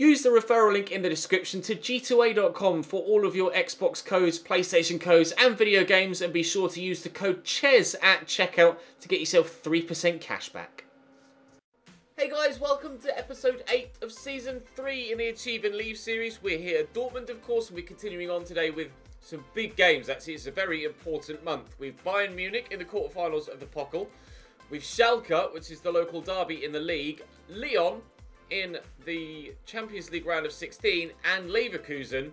Use the referral link in the description to g2a.com for all of your Xbox codes, PlayStation codes, and video games, and be sure to use the code CHES at checkout to get yourself 3% cashback. Hey guys, welcome to episode 8 of season 3 in the Achieve and Leave series. We're here at Dortmund, of course, and we're continuing on today with some big games. Actually, it's a very important month. We've Bayern Munich in the quarterfinals of the Pokal. We've Schalke, which is the local derby in the league. Lyon in the Champions League round of 16 and Leverkusen,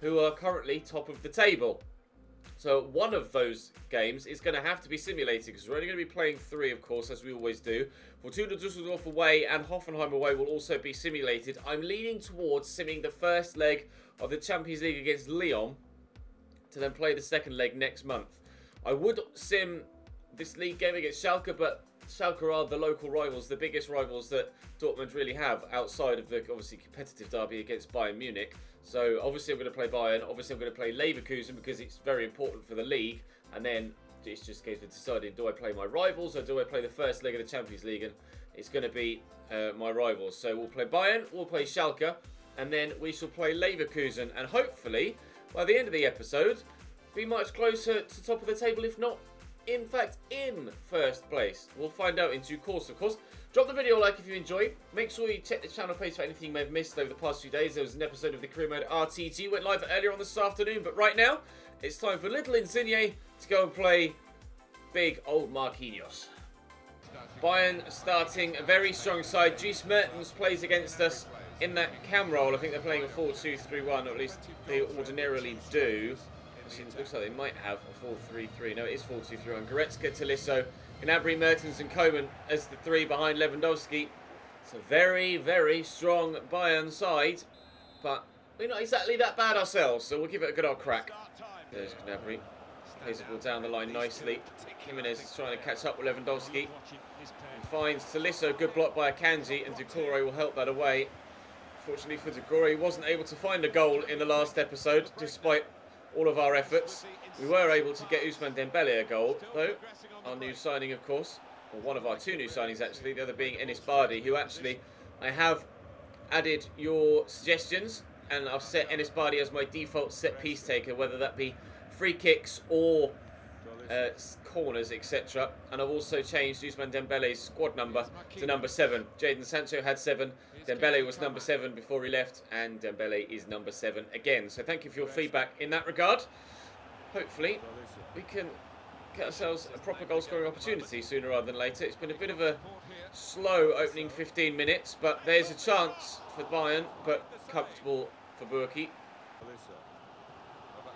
who are currently top of the table. So one of those games is going to have to be simulated because we're only going to be playing three, of course, as we always do. Fortuna Dusseldorf away and Hoffenheim away will also be simulated. I'm leaning towards simming the first leg of the Champions League against Lyon to then play the second leg next month. I would sim this league game against Schalke, but Schalke are the local rivals, the biggest rivals that Dortmund really have outside of the obviously competitive derby against Bayern Munich. So obviously I'm going to play Bayern. Obviously I'm going to play Leverkusen because it's very important for the league. And then it's just a case of deciding do I play my rivals or do I play the first leg of the Champions League? And it's going to be uh, my rivals. So we'll play Bayern, we'll play Schalke, and then we shall play Leverkusen. And hopefully by the end of the episode, be much closer to top of the table, if not in fact in first place. We'll find out in due course, of course. Drop the video a like if you enjoyed. Make sure you check the channel page for anything you may have missed over the past few days. There was an episode of the Career Mode RTG went live earlier on this afternoon, but right now it's time for little Insigne to go and play big old Marquinhos. Bayern starting a very strong side. Dries Mertens plays against us in that cam role. I think they're playing a 4-2-3-1, or at least they ordinarily do. Actually, looks like they might have a 4-3-3. No, it is 4-2-3-1. Goretzka, Tolisso, Gnabry, Mertens and Coman as the three behind Lewandowski. It's a very, very strong Bayern side, but we're not exactly that bad ourselves, so we'll give it a good old crack. There's Gnabry. Plays the ball down the line nicely. Gimenez is trying to catch up with Lewandowski. And finds Tolisso, good block by Akanji, and Doucouré will help that away. Fortunately for Doucouré, he wasn't able to find a goal in the last episode, despite all of our efforts. We were able to get Ousmane Dembele a goal, though. Our new signing, of course, or one of our two new signings, actually. The other being Enis Bardhi, who actually I have added your suggestions, and I've set Enis Bardhi as my default set piece taker, whether that be free kicks or uh, corners, etc. And I've also changed Ousmane Dembele's squad number to number seven. Jadon Sancho had seven. Dembele was number seven before he left, and Dembele is number seven again. So thank you for your feedback in that regard. Hopefully, we can get ourselves a proper goal scoring opportunity sooner rather than later. It's been a bit of a slow opening 15 minutes, but there's a chance for Bayern, but comfortable for Burki.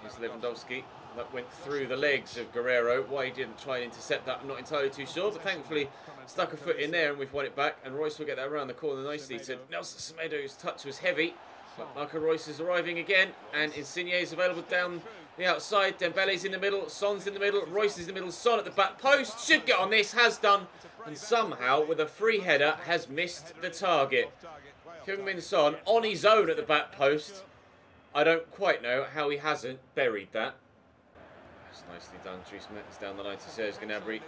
Here's Lewandowski. That went through the legs of Guerreiro. Why he didn't try and intercept that, I'm not entirely too sure. But thankfully, stuck a foot in there and we've won it back. And Reus will get that around the corner nicely to Nelson Semedo's touch was heavy. But Marco Reus is arriving again. And Insigne is available down the outside. Dembele's in the middle. Son's in the middle. Reus is in the middle. Son at the back post. Should get on this. Has done. And somehow, with a free header, has missed the target. Heung-Min Son on his own at the back post. I don't quite know how he hasn't buried that. That's nicely done. Dries Mertens down the line to Serge Gnabry.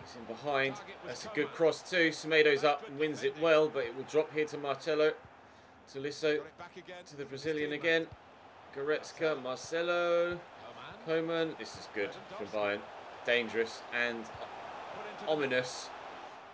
He's in behind. That's a good cross too. Semedo's up and wins it well, but it will drop here to Marcelo. Tolisso to the Brazilian again. Goretzka, Marcelo, Coman. This is good from Bayern. Dangerous and ominous.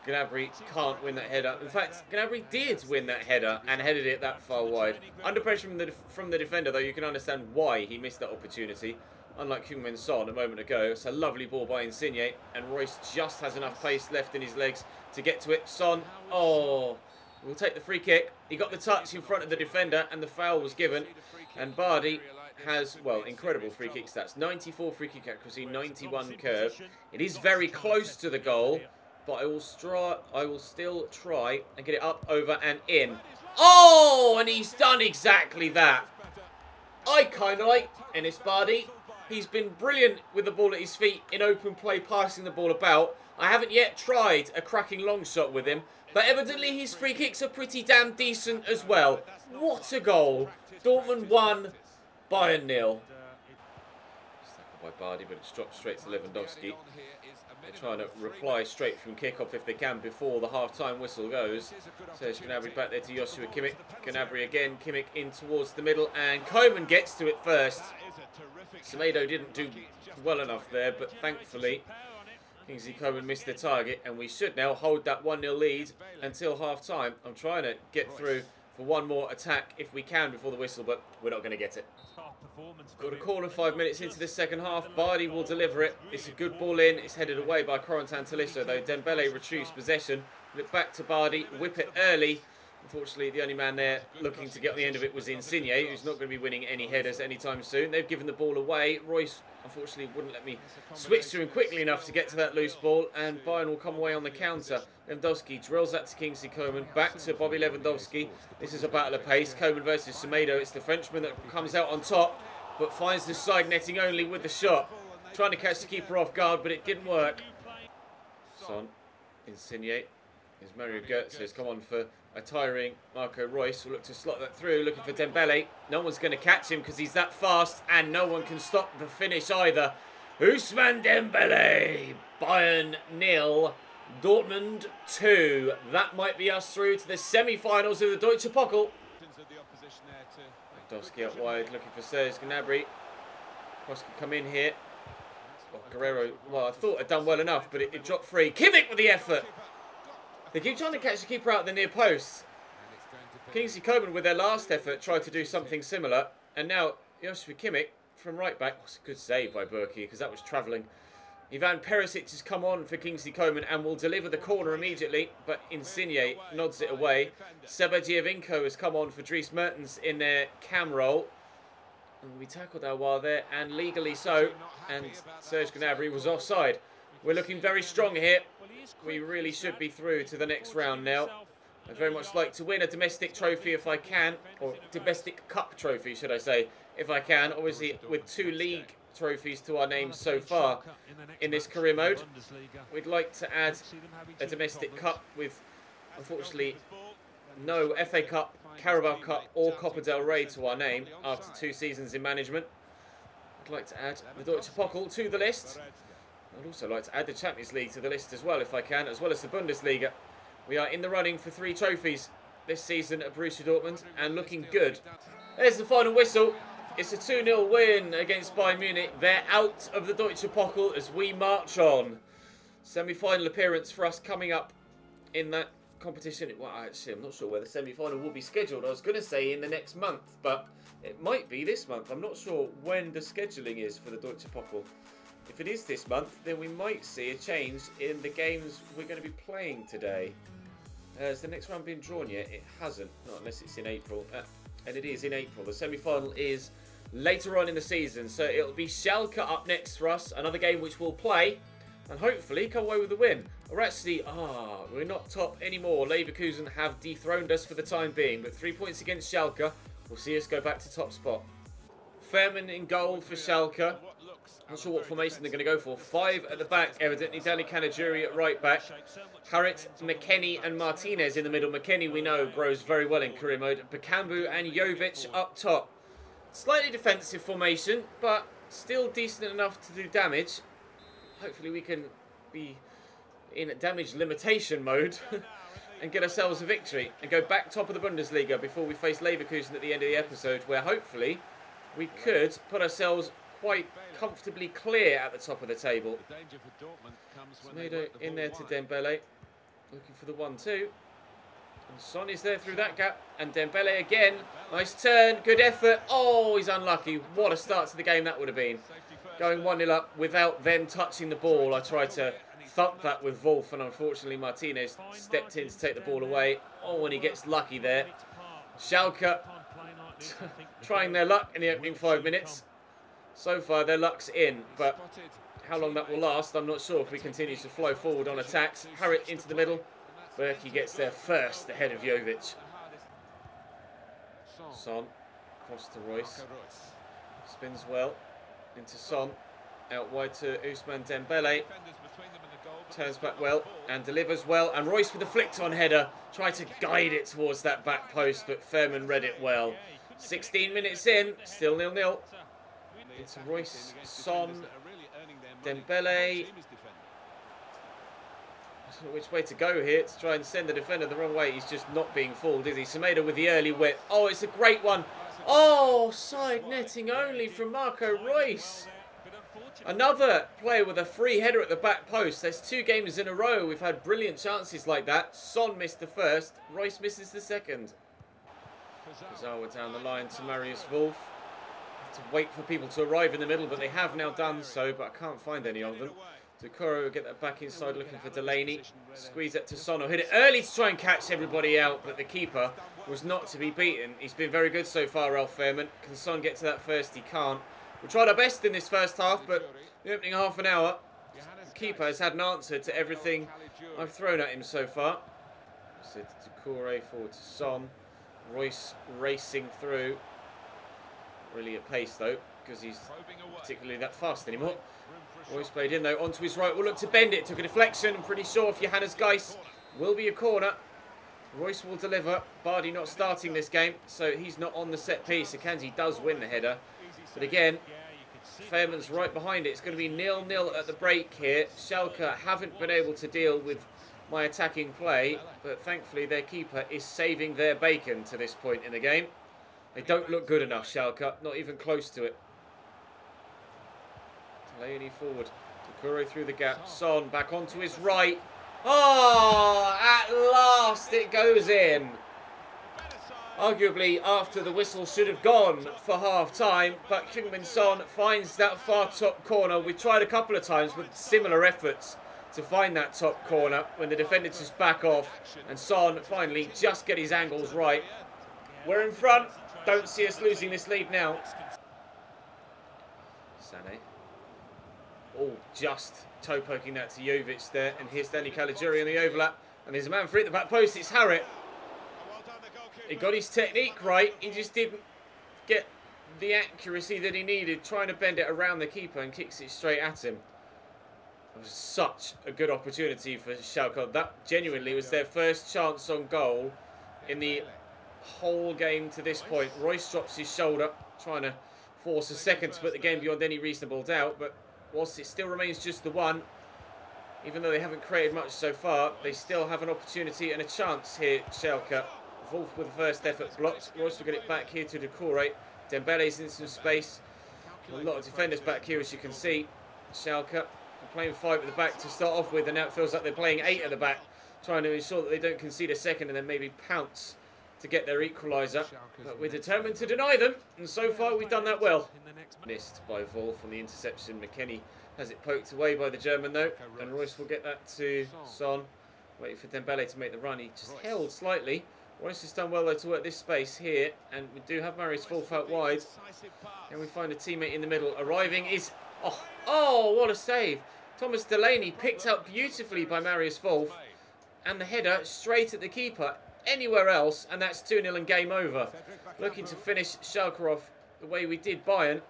Gnabry can't win that header. In fact, Gnabry did win that header and headed it that far wide. Under pressure from the, from the defender, though, you can understand why he missed that opportunity. Unlike Heung-Min Son a moment ago, it's a lovely ball by Insigne, and Reus just has enough pace left in his legs to get to it. Son, oh, we'll take the free kick. He got the touch in front of the defender, and the foul was given. And Bardhi has, well, incredible free kick stats. 94 free kick accuracy, 91 curve. It is very close to the goal, but I will, I will still try and get it up, over, and in. Oh, and he's done exactly that. I kind of like Enis Bardhi. He's been brilliant with the ball at his feet in open play, passing the ball about. I haven't yet tried a cracking long shot with him, but evidently his free kicks are pretty damn decent as well. What a goal. Dortmund won 1, Bayern nil. by Bardhi, but it's dropped straight to Lewandowski. They're trying to reply straight from kickoff if they can before the half-time whistle goes. Serge Gnabry back there to Joshua Kimmich. Gnabry again, Kimmich in towards the middle, and Coman gets to it first. Semedo didn't do well enough there, but thankfully Kingsley Coman missed the target, and we should now hold that 1-0 lead until half-time. I'm trying to get through for one more attack if we can before the whistle, but we're not going to get it. Got a corner five minutes into the second half. Bardhi will deliver it. It's a good ball in. It's headed away by Corentin Tolisso, though. Dembele retrieves possession. Look back to Bardhi. Whip it early. Unfortunately, the only man there looking to get on the end of it was Insigne, who's not going to be winning any headers anytime soon. They've given the ball away. Reus, unfortunately, wouldn't let me switch to him quickly enough to get to that loose ball, and Bayern will come away on the counter. Lewandowski drills that to Kingsley Coman, back to Bobby Lewandowski. This is a battle of pace. Coman versus Semedo. It's the Frenchman that comes out on top, but finds the side netting only with the shot. Trying to catch the keeper off guard, but it didn't work. Son, Insigne. Is Mario Götze has come on for a tiring Marco Reus will look to slot that through, looking for Dembele. No one's going to catch him because he's that fast, and no one can stop the finish either. Ousmane Dembele, Bayern nil, Dortmund two. That might be us through to the semi-finals of the Deutsche Pokal. Lewandowski out wide, looking for Serge Gnabry. Cross can come in here. Oh, Guerreiro, well, I thought I'd done well enough, but it, it dropped free. Kimmich with the effort. They keep trying to catch the keeper out the near post. Kingsley Coman, with their last effort, tried to do something similar. And now, Joshua Kimmich from right back. Was a good save by Burki, because that was travelling. Ivan Perisic has come on for Kingsley Coman and will deliver the corner immediately, but Insigne nods it away. Seba Giovinco has come on for Dries Mertens in their cam role. And we tackled our while there, and legally so. And Serge Gnabry was offside. We're looking very strong here. We really should be through to the next round now. I'd very much like to win a domestic trophy if I can, or domestic cup trophy, should I say, if I can. Obviously, with two league trophies to our names so far in this career mode. We'd like to add a domestic cup with, unfortunately, no FA Cup, Carabao Cup or Copa del Rey to our name after two seasons in management. I'd like to add the Deutsche Pokal to the list. I'd also like to add the Champions League to the list as well if I can, as well as the Bundesliga. We are in the running for three trophies this season at Borussia Dortmund and looking good. There's the final whistle. It's a 2-0 win against Bayern Munich. They're out of the Deutsche Pokal as we march on. Semi-final appearance for us coming up in that competition. Well, actually, I'm not sure where the semi-final will be scheduled. I was going to say in the next month, but it might be this month. I'm not sure when the scheduling is for the Deutsche Pokal. If it is this month, then we might see a change in the games we're going to be playing today. Has the next round been drawn yet? It hasn't, not unless it's in April. Uh, and it is in April. The semi-final is later on in the season. So it'll be Schalke up next for us. Another game which we'll play. And hopefully come away with a win. Or actually, ah, we're not top anymore. Leverkusen have dethroned us for the time being. But three points against Schalke will see us go back to top spot. Fährmann in goal for Schalke. Not sure what formation they're going to go for. Five at the back, evidently. Danny Caligiuri at right back. Harit, McKennie, and Martinez in the middle. McKennie, we know, grows very well in career mode. Bakambu and Jovic up top. Slightly defensive formation, but still decent enough to do damage. Hopefully we can be in damage limitation mode and get ourselves a victory and go back top of the Bundesliga before we face Leverkusen at the end of the episode where hopefully we could put ourselves quite comfortably clear at the top of the table. Semedo in there to Dembele, looking for the 1-2. And Son is there through that gap. And Dembele again. Nice turn. Good effort. Oh, he's unlucky. What a start to the game that would have been. Going 1-0 up without them touching the ball. I tried to thump that with Wolf. And unfortunately, Martinez stepped in to take the ball away. Oh, and he gets lucky there. Schalke trying their luck in the opening five minutes. So far, their luck's in. But how long that will last, I'm not sure if we continue to flow forward on attacks. Harit into the middle. Burki gets there first ahead of Jovic. Son, cross to Reus. Spins well into Son. Out wide to Ousmane Dembele. Turns back well and delivers well. And Reus with the flicked on header. Tried to guide it towards that back post, but Fährmann read it well. 16 minutes in, still nil-nil. Into Reus, Son, Dembele. I don't know which way to go here to try and send the defender the wrong way. He's just not being fooled, is he? Semedo with the early whip. Oh, it's a great one. Oh, side netting only from Marco Reus. Another player with a free header at the back post. There's two games in a row we've had brilliant chances like that. Son missed the first. Reus misses the second. Kazawa down the line to Marius Wolf. To wait for people to arrive in the middle, but they have now done so, but I can't find any of them. Will get that back inside looking for Delaney. Squeeze that to Sono. Hit it early to try and catch everybody out, but the keeper was not to be beaten. He's been very good so far, Ralf Fährmann. Can Son get to that first? He can't. We tried our best in this first half, but the opening half an hour, keeper has had an answer to everything I've thrown at him so far. So Doucouré, forward to Son. Reus racing through. Really at pace though, because he's particularly that fast anymore. Reus played in though, onto his right, will look to bend it, took a deflection, I'm pretty sure if Johannes Geis will be a corner. Reus will deliver, Bardhi not starting this game, so he's not on the set piece. Akanji does win the header, but again, Fährmann's right behind it. It's going to be nil-nil at the break here. Schalke haven't been able to deal with my attacking play, but thankfully their keeper is saving their bacon to this point in the game. They don't look good enough, Schalke, not even close to it. Delaney forward. Doucouré through the gap. Son back onto his right. Oh, at last it goes in. Arguably after the whistle should have gone for half time, but Heung-min Son finds that far top corner. We tried a couple of times with similar efforts to find that top corner when the defenders just back off and Son finally just get his angles right. We're in front. Don't see us losing this lead now. Sané. Oh, just toe poking that to Jovic there. And here's Danny Caligiuri on the overlap. And there's a man free at the back post. It's Harit. He got his technique right. He just didn't get the accuracy that he needed. Trying to bend it around the keeper and kicks it straight at him. It was such a good opportunity for Schalke. That genuinely was their first chance on goal in the whole game to this point. Reus drops his shoulder, trying to force a second to put the game beyond any reasonable doubt. But whilst it still remains just the one, even though they haven't created much so far, they still have an opportunity and a chance here, Schalke. Wolf with the first effort blocked. Reus will get it back here to Doucouré. Dembele's in some space. A lot of defenders back here, as you can see. Schalke playing five at the back to start off with, and now it feels like they're playing eight at the back, trying to ensure that they don't concede a second and then maybe pounce to get their equaliser. But we're determined to deny them, and so far we've done that well. Missed by Wolf on the interception. McKennie has it poked away by the German though, and Reus will get that to Son. Waiting for Dembele to make the run. He just held slightly. Reus has done well though to work this space here, and we do have Marius Wolf out wide. And we find a teammate in the middle. Arriving is... Oh, oh what a save. Thomas Delaney picked up beautifully by Marius Wolf. And the header straight at the keeper. Anywhere else, and that's 2-0 and game over. Looking to finish Schalke off the way we did Bayern.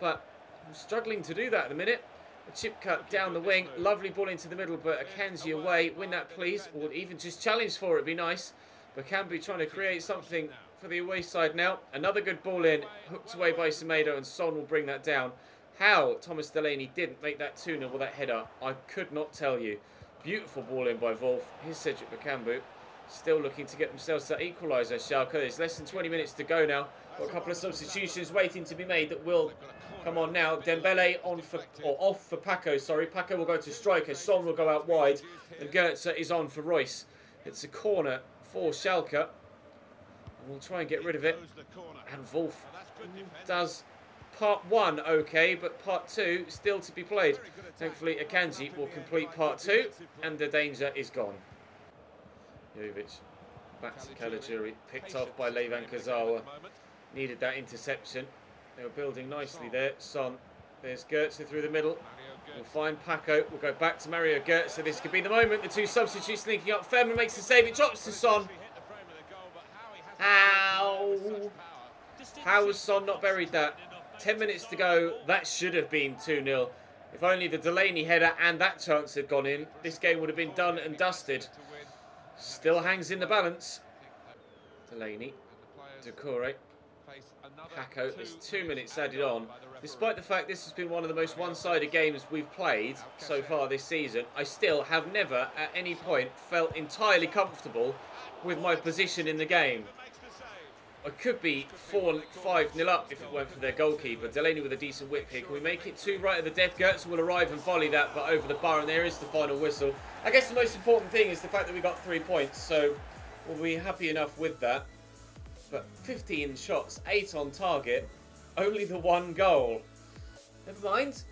But I'm struggling to do that at the minute. A chip cut down the wing. Lovely ball into the middle, but Akanji away. Win that, please. Or even just challenge for it would be nice. But Camby trying to create something for the away side now. Another good ball in. Hooked away by Semedo, and Son will bring that down. How Thomas Delaney didn't make that 2-0 with that header, I could not tell you. Beautiful ball in by Wolf. Here's Cedric Bakambu. Still looking to get themselves that equaliser, Schalke. There's less than 20 minutes to go now. Got a couple of substitutions waiting to be made that will come on now. Dembele on for, or off for Paco, sorry. Paco will go to striker. Son will go out wide. And Goetze is on for Reus. It's a corner for Schalke. And we'll try and get rid of it. And Wolf does part one okay, but part two still to be played. Thankfully, Akanji will complete part two, and the danger is gone. Jovic back to Caligiuri, picked off by Levan Kazawa. Needed that interception. They were building nicely there. Son, there's Goetze through the middle. We'll find Paco. We'll go back to Mario Goetze. This could be the moment. The two substitutes linking up. Fährmann makes the save. It drops to Son. How? How has Son not buried that? 10 minutes to go. That should have been 2-0. If only the Delaney header and that chance had gone in, this game would have been done and dusted. Still hangs in the balance. Delaney. Doucouré. Paco, there's two minutes added on. Despite the fact this has been one of the most one-sided games we've played so far this season, I still have never at any point felt entirely comfortable with my position in the game. I could be 4 5 nil up if it weren't for their goalkeeper. Delaney with a decent whip here. Can we make it two right at the death? Gertz will arrive and volley that, but over the bar, and there is the final whistle. I guess the most important thing is the fact that we got three points, so we'll be happy enough with that. But 15 shots, 8 on target, only the one goal. Never mind,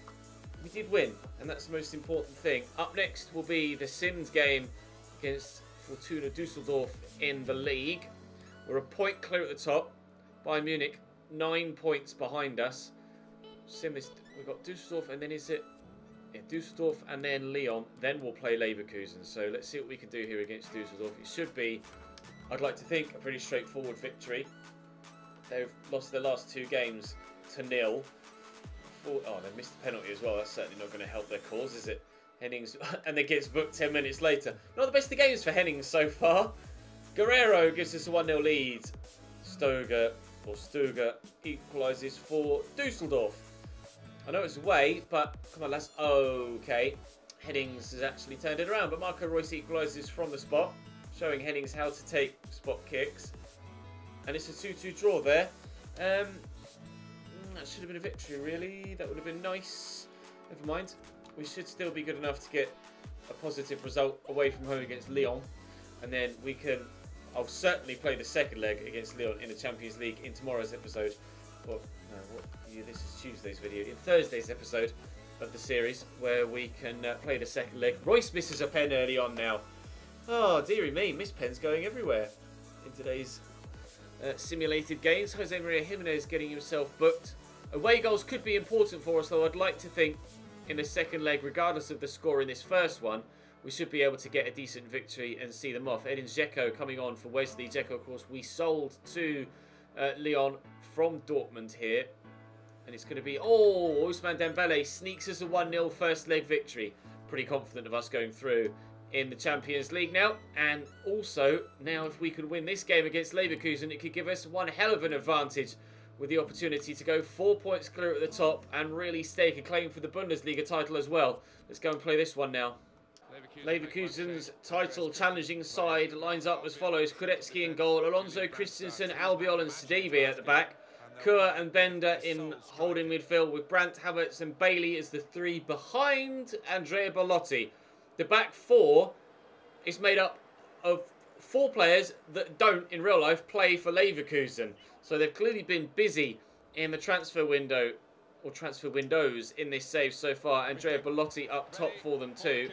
we did win, and that's the most important thing. Up next will be the Sims game against Fortuna Dusseldorf in the league. We're a point clear at the top. Bayern Munich, nine points behind us. Sims, we've got Dusseldorf, and then is it yeah, Dusseldorf and then Lyon. Then we'll play Leverkusen. So let's see what we can do here against Dusseldorf. It should be, I'd like to think, a pretty straightforward victory. They've lost their last two games to nil. Oh, they missed the penalty as well. That's certainly not going to help their cause, is it? Hennings, and it gets booked 10 minutes later. Not the best of games for Hennings so far. Guerreiro gives us a 1-0 lead. Stoger, or Stuger, equalises for Dusseldorf. I know it's away, but come on, lads. Okay. Hennings has actually turned it around, but Marco Reus equalises from the spot, showing Hennings how to take spot kicks. And it's a 2-2 draw there. Um, that should have been a victory, really. That would have been nice. Never mind. We should still be good enough to get a positive result away from home against Lyon. And then we can... I'll certainly play the second leg against Lyon in the Champions League in tomorrow's episode. No, what, yeah, this is Tuesday's video. In Thursday's episode of the series, where we can uh, play the second leg. Reus misses a pen early on now. Oh, dearie me. Miss pens going everywhere in today's uh, simulated games. Jose Maria Gimenez getting himself booked. Away goals could be important for us, though I'd like to think in the second leg, regardless of the score in this first one, we should be able to get a decent victory and see them off. Edin Dzeko coming on for Wesley. Dzeko, of course, we sold to uh, Lyon from Dortmund here. And it's going to be... Oh, Ousmane Dembele sneaks us a 1-0 first leg victory. Pretty confident of us going through in the Champions League now. And also, now if we could win this game against Leverkusen, it could give us one hell of an advantage with the opportunity to go four points clear at the top and really stake a claim for the Bundesliga title as well. Let's go and play this one now. Leverkusen's title challenging side lines up as follows. Hradecky in goal, Alonso, Christensen, Albiol and Sidibe at the back. Kohr and Bender in holding midfield with Brandt, Havertz and Bailey as the three behind Andrea Belotti. The back four is made up of four players that don't, in real life, play for Leverkusen. So they've clearly been busy in the transfer window, or transfer windows, in this save so far. Andrea Belotti up top for them too.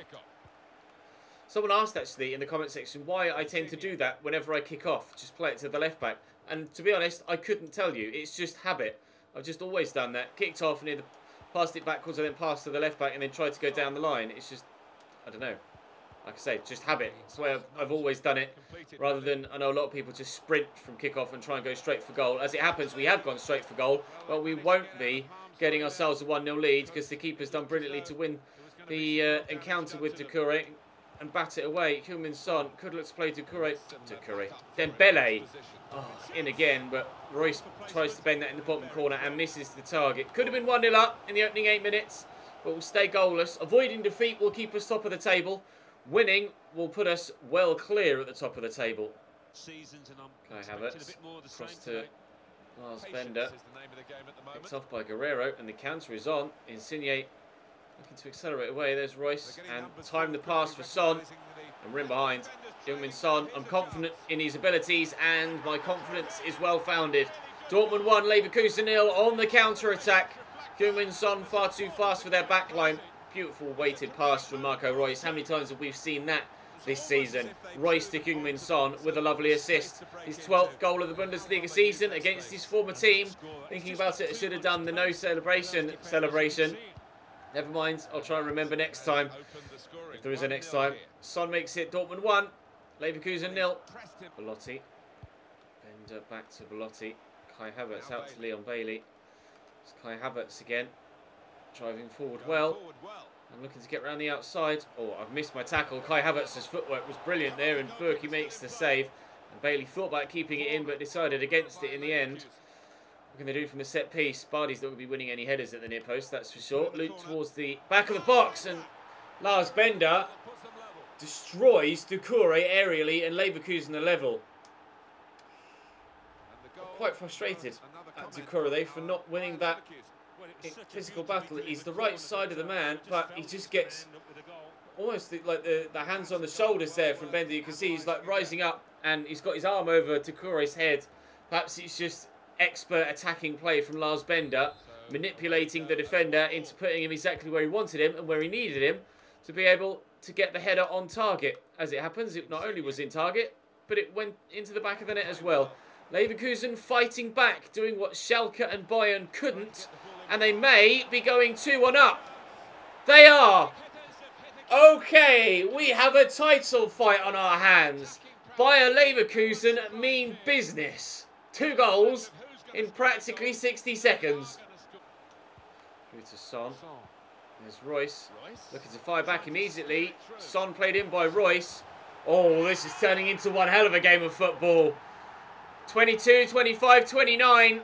Someone asked actually in the comment section why I tend to do that whenever I kick off. Just play it to the left back. And to be honest, I couldn't tell you. It's just habit. I've just always done that. Kicked off and either passed it backwards and then passed to the left back and then tried to go down the line. It's just, I don't know. Like I say, just habit. It's the way I've, I've always done it. Rather than, I know a lot of people just sprint from kick-off and try and go straight for goal. As it happens, we have gone straight for goal. But we won't be getting ourselves a 1-0 lead because the keeper's done brilliantly to win the uh, encounter with Doucouré and bat it away. Heung-min Son could let's play Doucouré. Doucouré. Dembele. Oh, in again, but Reus tries to bend that in the bottom corner and misses the target. Could have been 1-0 up in the opening eight minutes, but we'll stay goalless. Avoiding defeat will keep us top of the table. Winning will put us well clear at the top of the table. Can I have it? Cross to Lars Bender. Picked off by Guerreiro, and the counter is on. Insigne looking to accelerate away. There's Reus and time the pass for Son. And rim behind. Heung-min Son, I'm confident in his abilities, and my confidence is well founded. Dortmund 1, Leverkusen nil on the counter-attack. Heung-min Son far too fast for their backline. Beautiful weighted pass from Marco Reus. How many times have we seen that this season? Reus to Heung-min Son with a lovely assist. His 12th goal of the Bundesliga season against his former team. Thinking about it, I should have done the no celebration celebration. Never mind, I'll try and remember next time. If there is a next time. Son makes it, Dortmund 1. Leverkusen nil. Belotti. Bender back to Belotti. Kai Havertz out to Leon Bailey. It's Kai Havertz again. Driving forward well. I'm looking to get around the outside. Oh, I've missed my tackle. Kai Havertz's footwork was brilliant there, and Burki makes the save. And Bailey thought about keeping it in, but decided against it in the end. What can they do from the set piece? Bardhi's not going to be winning any headers at the near post, that's for sure. Luke towards the back of the box, and Lars Bender destroys Doucouré aerially and Leverkusen the level. quite frustrated at Doucouré for not winning that physical battle. He's the right side of the man, but he just gets almost like the, the hands on the shoulders there from Bender. You can see he's like rising up and he's got his arm over Doucouré's head. Perhaps it's just expert attacking play from Lars Bender, manipulating the defender into putting him exactly where he wanted him and where he needed him to be able to get the header on target. As it happens, it not only was in target, but it went into the back of the net as well. Leverkusen fighting back, doing what Schalke and Bayern couldn't, and they may be going 2-1 up. They are. Okay, we have a title fight on our hands. Bayer Leverkusen mean business. Two goals in practically 60 seconds. Through to Son. There's Reus. Looking to fire back immediately. Son played in by Reus. Oh, this is turning into one hell of a game of football. 22, 25, 29.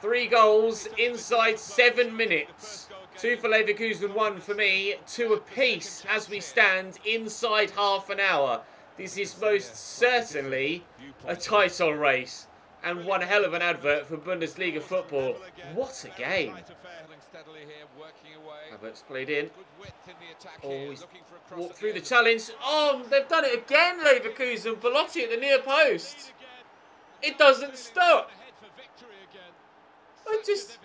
Three goals inside seven minutes. Two for Leverkusen, one for me. Two apiece as we stand inside half an hour. This is most certainly a title race and one hell of an advert for Bundesliga football. What a game. Havertz played in. Oh, walked through the challenge. Oh, they've done it again, Leverkusen. Belotti at the near post. It doesn't stop. I just,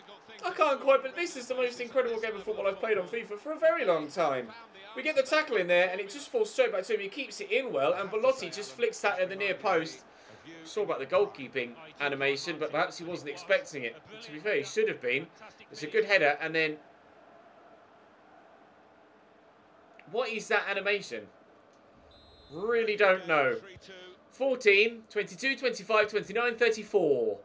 I can't quite, but this is the most incredible game of football I've played on FIFA for a very long time. We get the tackle in there, and it just falls straight back to him. He keeps it in well, and Belotti just flicks that at the near post. Saw about the goalkeeping animation, but perhaps he wasn't expecting it. To be fair, he should have been. It's a good header, and then... What is that animation? Really don't know. 14, 22, 25, 29, 34.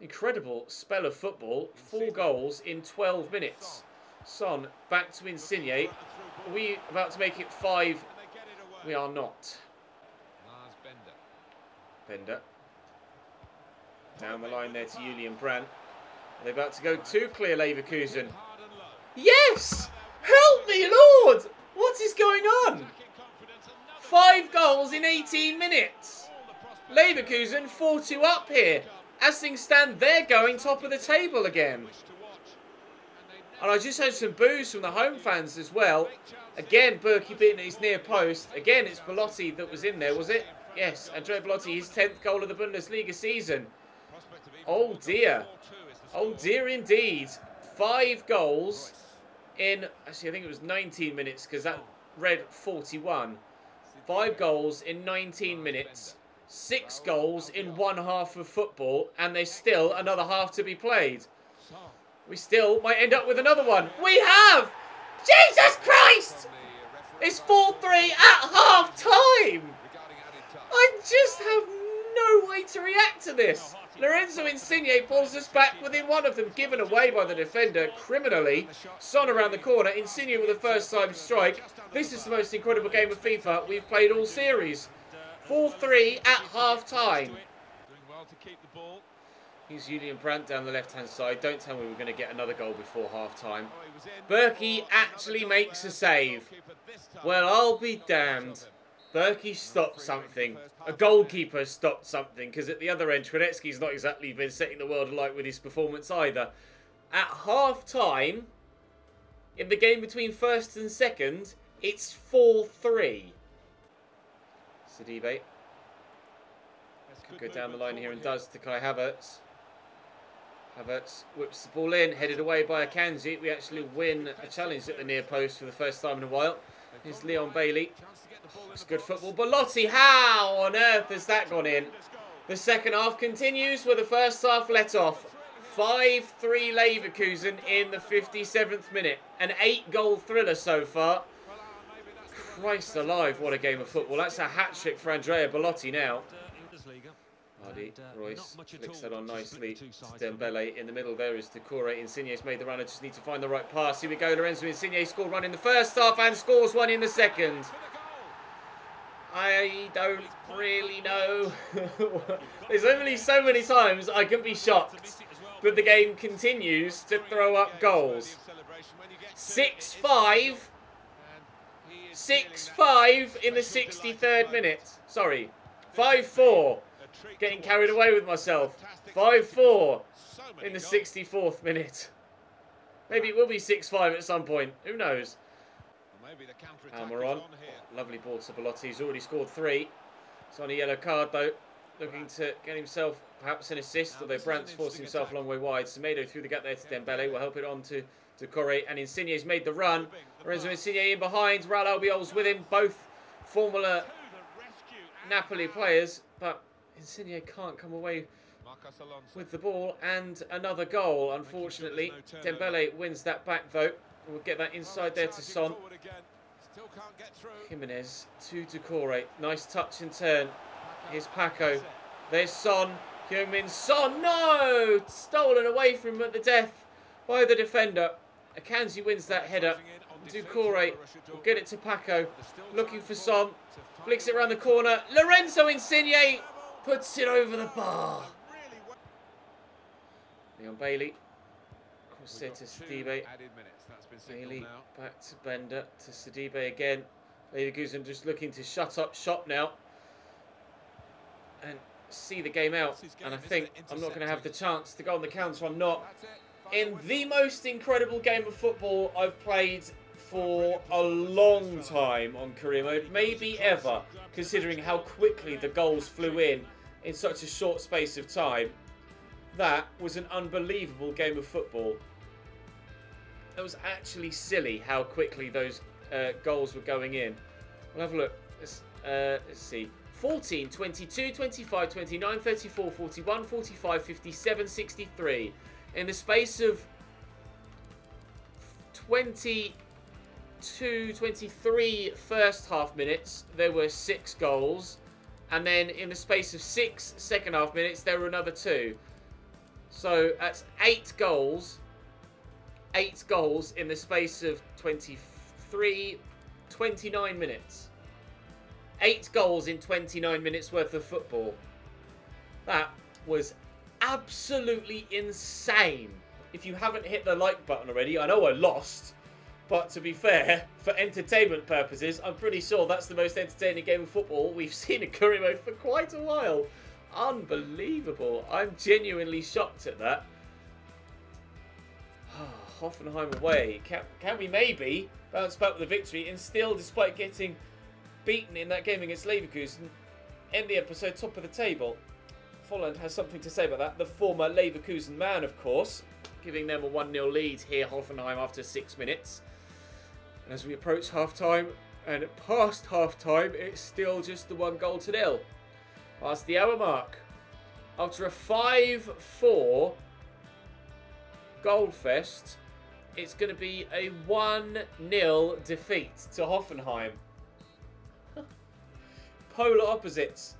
Incredible spell of football. Four goals in 12 minutes. Son back to Insigne. Are we about to make it five? We are not. Bender. Down the line there to Julian Brandt. Are they about to go to clear Leverkusen? Yes! Help me, Lord! What is going on? Five goals in 18 minutes. Leverkusen 4-2 up here. As things stand, they're going top of the table again. And I just heard some boos from the home fans as well. Again, Burki beating his near post. Again, it's Belotti that was in there, was it? Yes, Andrea Belotti, his 10th goal of the Bundesliga season. Oh dear. Oh dear indeed. Five goals in, actually I think it was 19 minutes because that read 41. Five goals in 19 minutes. Six goals in one half of football and there's still another half to be played. We still might end up with another one. We have! Jesus Christ! It's 4-3 at half time! I just have no way to react to this. Lorenzo Insigne pulls us back within one of them, given away by the defender criminally. Son around the corner, Insigne with a first time strike. This is the most incredible game of FIFA we've played all series. 4-3 at half time. Here's Julian Brandt down the left-hand side. Don't tell me we're going to get another goal before half-time. Burki actually makes a save. Well, I'll be damned. Burki stopped something. A goalkeeper stopped something, because at the other end, Hradecky's not exactly been setting the world alight with his performance either. At half-time, in the game between first and second, it's 4-3. Sidibe. Could go down the line here and does to Kai Havertz. Havertz whips the ball in, headed away by Akanji. We actually win a challenge at the near post for the first time in a while. Here's Leon Bailey. It's good football. Belotti, how on earth has that gone in? The second half continues with the first half let off. 5-3 Leverkusen in the 57th minute. An eight-goal thriller so far. Christ alive, what a game of football. That's a hat-trick for Andrea Belotti now. Hardy, Reus flicks that on nicely to Dembele. In the middle there is Doucouré. Insigne's made the run. I just need to find the right pass. Here we go, Lorenzo Insigne scored one in the first half and scores one in the second. I don't really know. There's only so many times I can be shocked but the game continues to throw up goals. 6-5. 6-5 in the 63rd minute. Sorry. 5-4. Getting carried away with myself. 5-4 in the 64th minute. Maybe it will be 6-5 at some point. Who knows? And we're on. Lovely ball to Belotti. He's already scored three. It's on a yellow card, though. Looking to get himself perhaps an assist, although Brandt's forced himself a long way wide. Semedo through the gap there to Dembele. Will help it on to, to Corre. And Insigne's made the run. Lorenzo Insigne in behind. Raul Albiol's with him. Both Formula Napoli players. But Insigne can't come away with the ball. And another goal, unfortunately. Dembele wins that back, though. We'll get that inside there to Son. Gimenez to Doucouré. Nice touch and turn. Here's Paco. There's Son. Heung-min Son. No! Stolen away from him at the death by the defender. Akanji wins that header. Doucouré will get it to Paco. Looking for Son. Flicks it around the corner. Lorenzo Insigne puts it over the bar. Leon Bailey. It to Sidibe. Bailey back to Bender to Sidibe again. Leverkusen just looking to shut up shop now and see the game out. And I think I'm not going to have the chance to go on the counter. I'm not. In the most incredible game of football I've played for a long time on career mode, maybe ever, considering how quickly the goals flew in in such a short space of time. That was an unbelievable game of football. It was actually silly how quickly those uh, goals were going in. We'll have a look. Let's, uh, let's see. 14, 22, 25, 29, 34, 41, 45, 57, 63. In the space of 22, 23 first half minutes, there were six goals. And then in the space of six second half minutes, there were another two. So that's eight goals eight goals in the space of 23, 29 minutes. Eight goals in 29 minutes worth of football. That was absolutely insane. If you haven't hit the like button already, I know I lost. But to be fair, for entertainment purposes, I'm pretty sure that's the most entertaining game of football we've seen in career mode for quite a while. Unbelievable. I'm genuinely shocked at that. Hoffenheim away. Can, can we maybe bounce back with a victory and still, despite getting beaten in that game against Leverkusen, end the episode top of the table? Volland has something to say about that. The former Leverkusen man, of course, giving them a 1-0 lead here, Hoffenheim, after six minutes. And as we approach half-time, and past half-time, it's still just the one goal to nil. Past the hour mark. After a 5-4 Goldfest, it's going to be a 1-0 defeat to Hoffenheim. Polar opposites.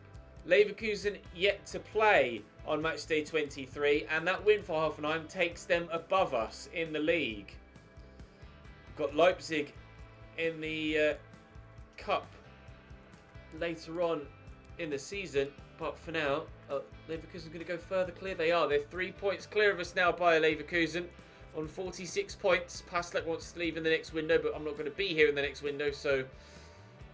Leverkusen yet to play on match day 23 and that win for Hoffenheim takes them above us in the league. We've got Leipzig in the uh, cup later on in the season but for now uh, Leverkusen going to go further clear. They are. They're three points clear of us now by Leverkusen on 46 points. Passlack wants to leave in the next window, but I'm not going to be here in the next window, so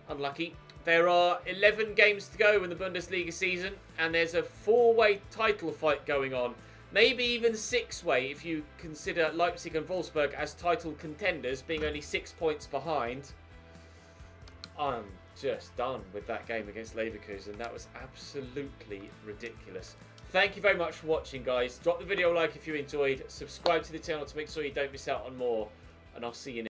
unlucky. There are 11 games to go in the Bundesliga season, and there's a four-way title fight going on. Maybe even six-way if you consider Leipzig and Wolfsburg as title contenders, being only six points behind. I'm just done with that game against Leverkusen. That was absolutely ridiculous. Thank you very much for watching, guys. Drop the video like if you enjoyed. Subscribe to the channel to make sure you don't miss out on more. And I'll see you next